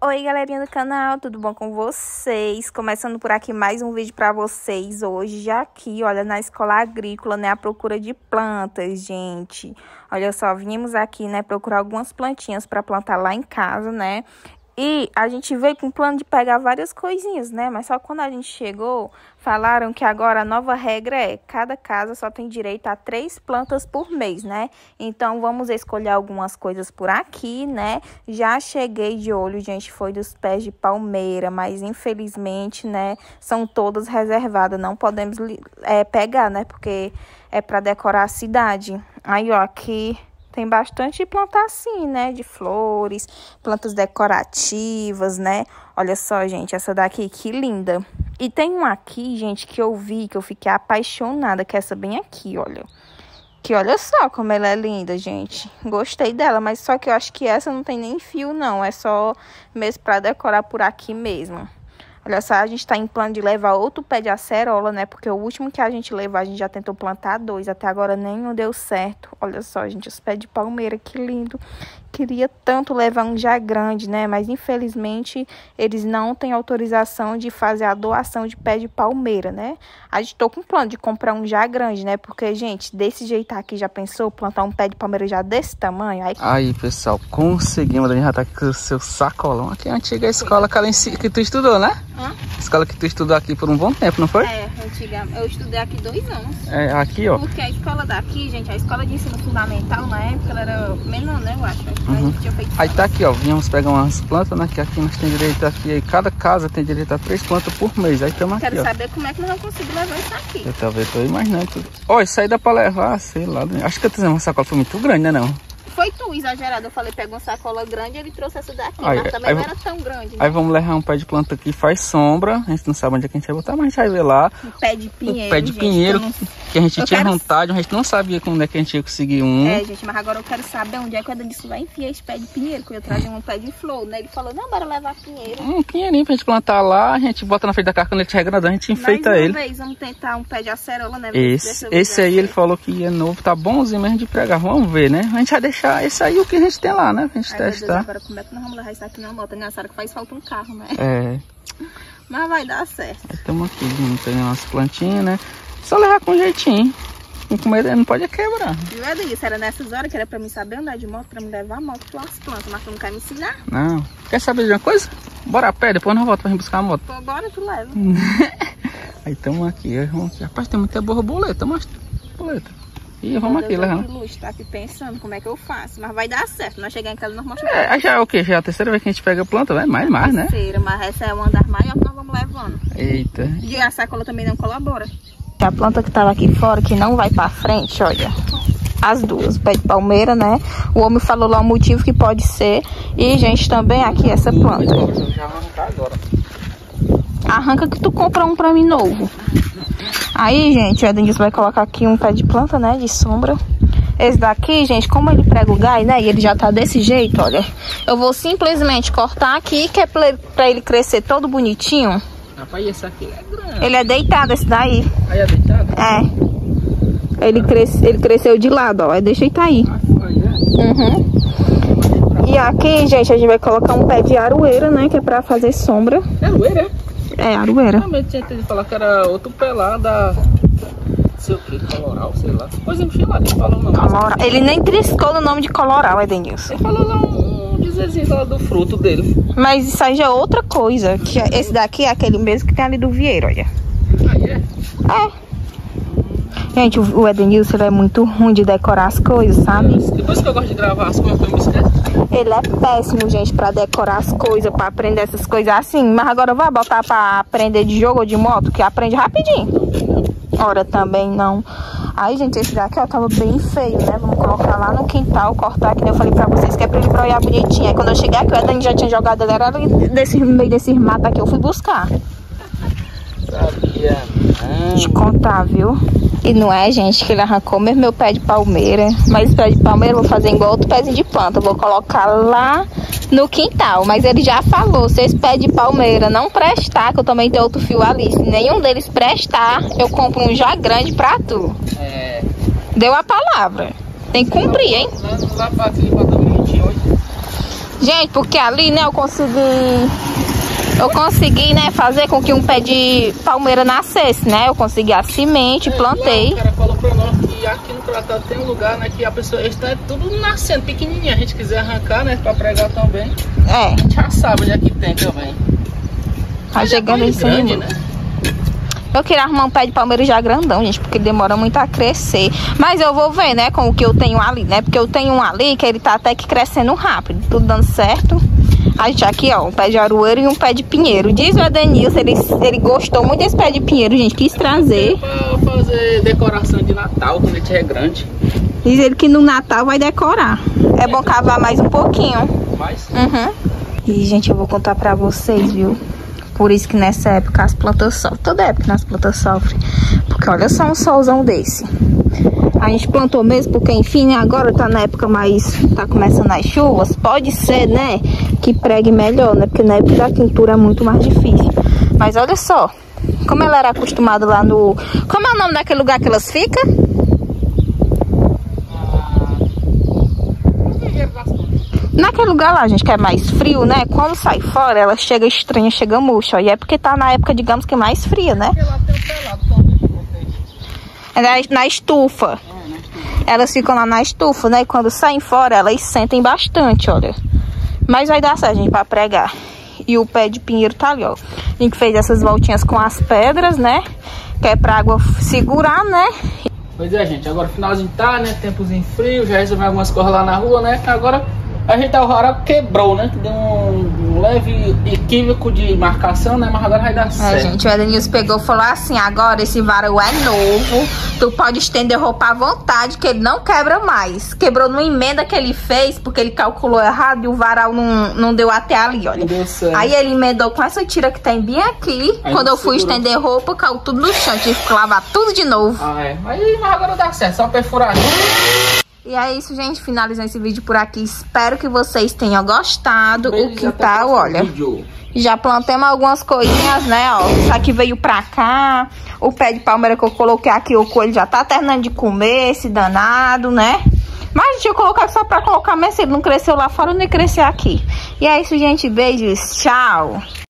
Oi, galerinha do canal, tudo bom com vocês? Começando por aqui mais um vídeo para vocês hoje, aqui, olha, na escola agrícola, né, a procura de plantas, gente. Olha só, vimos aqui, né, procurar algumas plantinhas para plantar lá em casa, né? E a gente veio com o plano de pegar várias coisinhas, né? Mas só quando a gente chegou, falaram que agora a nova regra é cada casa só tem direito a três plantas por mês, né? Então vamos escolher algumas coisas por aqui, né? Já cheguei de olho, gente, foi dos pés de palmeira, mas infelizmente, né, são todas reservadas, não podemos é, pegar, né? Porque é para decorar a cidade. Aí, ó, aqui tem bastante planta assim, né? De flores, plantas decorativas, né? Olha só, gente, essa daqui, que linda. E tem um aqui, gente, que eu vi, que eu fiquei apaixonada, que é essa bem aqui, olha. Que olha só como ela é linda, gente. Gostei dela, mas só que eu acho que essa não tem nem fio, não. É só mesmo pra decorar por aqui mesmo. Olha só, a gente está em plano de levar outro pé de acerola, né? Porque o último que a gente levou, a gente já tentou plantar dois. Até agora nenhum deu certo. Olha só, gente, os pés de palmeira, que lindo. Queria tanto levar um já grande, né? Mas infelizmente eles não têm autorização de fazer a doação de pé de palmeira, né? A gente tô com plano de comprar um já grande, né? Porque, gente, desse jeito aqui, já pensou plantar um pé de palmeira já desse tamanho? Aí, aí pessoal, conseguimos. A gente já tá com o seu sacolão. Aqui é a antiga escola que tu estudou, né? Hã? Escola que tu estudou aqui por um bom tempo, não foi? É, antiga. Eu estudei aqui dois anos. É, aqui, ó. Porque a escola daqui, gente, a escola de ensino fundamental, na época, ela era menor, né, eu acho. Uhum. Aí tá aqui, ó. Viemos pegar umas plantas, né? Que aqui nós temos direito aqui. Cada casa tem direito a três plantas por mês. Aí estamos aqui, Quero ó. saber como é que nós vamos conseguir levar isso aqui. Eu talvez tô imaginando tudo. Ó, isso aí dá pra levar, sei lá. Né? Acho que eu tenho uma sacola foi muito grande, né não? Foi tu exagerado. Eu falei, pega uma sacola grande, ele trouxe essa daqui. Aí, mas também aí, não era tão grande. Né? Aí vamos levar um pé de planta aqui, faz sombra. A gente não sabe onde é que a gente vai botar, mas a gente vai ver lá. Um pé de pinheiro. Um pé de gente, pinheiro, que, que a gente eu tinha quero... vontade, a gente não sabia como é que a gente ia conseguir um. É, gente, mas agora eu quero saber onde é que o Edson vai enfiar esse pé de pinheiro, que eu trazer um pé de flor, né? Ele falou, não, bora levar pinheiro. Um pinheirinho pra gente plantar lá, a gente bota na frente da carca, quando ele grandão, a gente enfeita Mais ele. Vez, vamos tentar um pé de acerola, né? Esse, esse aí ele falou que é novo, tá bonzinho mesmo de pregar. Vamos ver, né? A gente vai deixar esse aí o que a gente tem lá, né? Pra gente Ai, testar. Deus, agora como é que nós vamos levar isso aqui na moto, né? A que faz falta um carro, né? É. Mas vai dar certo. Estamos aqui, tem umas plantinhas, né? Só levar com jeitinho. Com medo não pode quebrar. Não isso, era nessas horas que era pra mim saber andar de moto, pra me levar a moto as plantas, mas tu não quer me ensinar? Não. Quer saber de uma coisa? Bora a pé, depois nós voltamos pra gente buscar a moto. Pô, bora, tu leva. aí estamos aqui, rapaz, tem muita borboleta, mas borboleta. E vamos aqui, levando. Luxo, tá aqui pensando como é que eu faço. Mas vai dar certo. Nós chegar em casa nós mostramos. É, já é o quê? Já é a terceira vez que a gente pega a planta, vai mais, mais, né? Terceira, mas essa é uma das maiores que nós vamos levando. Eita. E a sacola também não colabora. A planta que tava aqui fora, que não vai pra frente, olha. As duas, pé de palmeira, né? O homem falou lá o motivo que pode ser. E, gente, também aqui essa planta. Arranca que tu compra um pra mim novo. Aí, gente, o Edendilson vai colocar aqui um pé de planta, né, de sombra. Esse daqui, gente, como ele prega o gás, né, e ele já tá desse jeito, olha. Eu vou simplesmente cortar aqui, que é pra ele crescer todo bonitinho. Rapaz, esse aqui é grande. Ele é deitado, esse daí. Aí é deitado? É. Ele, cresce, ele cresceu de lado, ó. Deixa ele tá aí. É? Uhum. E aqui, gente, a gente vai colocar um pé de aroeira, né, que é pra fazer sombra. Aroeira, é? É, aroeira. Realmente tinha entendido falar que era outro pé lá da. sei o que, coloral, sei lá. Pois enfim, lá, ele falou não. Coloral. Ele nem triscou no nome de coloral, Edenilson. Ele falou lá um, dizerzinho lá do fruto dele. Mas isso aí já é outra coisa. Que é, esse daqui é aquele mesmo que tem ali do Vieiro, olha. Aí é? É. Gente, o Edenilson é muito ruim de decorar as coisas, sabe? Depois que eu gosto de gravar as coisas, eu me esqueço. Ele é péssimo, gente, pra decorar as coisas, pra aprender essas coisas assim. Mas agora vai botar pra aprender de jogo ou de moto, que aprende rapidinho. Ora, também não. Aí, gente, esse daqui, ó, tava bem feio, né? Vamos colocar lá no quintal, cortar, que nem eu falei pra vocês, que é pra ele broiar bonitinho. Aí, quando eu cheguei aqui, o Edan já tinha jogado, ele era desse, no meio desses matos aqui, eu fui buscar. Sabia. Te contar, viu? E não é, gente, que ele arrancou mesmo meu pé de palmeira. Mas pé de palmeira eu vou fazer igual outro pezinho de planta. Eu vou colocar lá no quintal. Mas ele já falou, se esse pé de palmeira não prestar, que eu também tenho outro fio ali. Se nenhum deles prestar, eu compro um já grande pra tu. É. Deu a palavra. Tem que cumprir, hein? Gente, porque ali, né, eu consegui... Eu consegui, né, fazer com que um pé de palmeira nascesse, né? Eu consegui a semente, é, plantei. Lá, o cara falou pra nós que aqui no tratado tem um lugar, né, que a pessoa está tudo nascendo pequenininho. A gente quiser arrancar, né, pra pregar também. É. A gente já sabe onde é que tem também. Tá Mas é chegando é em grande, né? Eu queria arrumar um pé de palmeira já grandão, gente, porque demora muito a crescer. Mas eu vou ver, né, com o que eu tenho ali, né? Porque eu tenho um ali que ele tá até que crescendo rápido, tudo dando certo. A gente aqui, ó, um pé de aroeiro e um pé de pinheiro. Diz o Edenilson, ele, ele gostou muito desse pé de pinheiro, gente, quis trazer. É pra fazer decoração de Natal, quando ele tiver grande. Diz ele que no Natal vai decorar. É, é bom cavar mais um pouquinho. Mais? Uhum. E, gente, eu vou contar pra vocês, viu? Por isso que nessa época as plantas sofrem. Toda época as plantas sofrem. Porque olha só um solzão desse. A gente plantou mesmo porque, enfim, agora tá na época mais... Tá começando as chuvas. Pode ser, né? Que pregue melhor, né? Porque na época da quintura é muito mais difícil. Mas olha só. Como ela era acostumada lá no... Como é o nome daquele lugar que elas ficam? Naquele lugar lá, gente, que é mais frio, né? Quando sai fora, ela chega estranha, chega murcha. E é porque tá na época, digamos que mais fria, né? É na, na estufa. Elas ficam lá na estufa, né? E quando saem fora, elas sentem bastante, olha. Mas vai dar certo, gente, pra pregar. E o pé de pinheiro tá ali, ó. A gente fez essas voltinhas com as pedras, né? Que é pra água segurar, né? Pois é, gente. Agora finalzinho tá, né? Tempozinho frio. Já resolvi algumas coisas lá na rua, né? Agora a gente o Rara quebrou, né? Deu um leve equívoco de marcação, né? Mas agora vai dar é, certo. É, gente, o Edenilson pegou e falou assim: agora esse varal é novo, tu pode estender roupa à vontade, que ele não quebra mais. Quebrou numa emenda que ele fez, porque ele calculou errado e o varal não, não deu até ali, olha. Deu certo. Aí ele emendou com essa tira que tem bem aqui. Aí Quando eu fui segurou. estender roupa, caiu tudo no chão. Tive que lavar tudo de novo. Ah, é. Mas agora dá certo, só perfurar. E é isso, gente. Finalizando esse vídeo por aqui. Espero que vocês tenham gostado. Beijo, o quintal, olha. Já plantamos algumas coisinhas, né, ó. Isso aqui veio pra cá. O pé de palmeira que eu coloquei aqui, o coelho já tá terminando de comer, esse danado, né? Mas deixa eu colocar só pra colocar mesmo. Ele não cresceu lá fora, nem crescer aqui. E é isso, gente. Beijos. Tchau.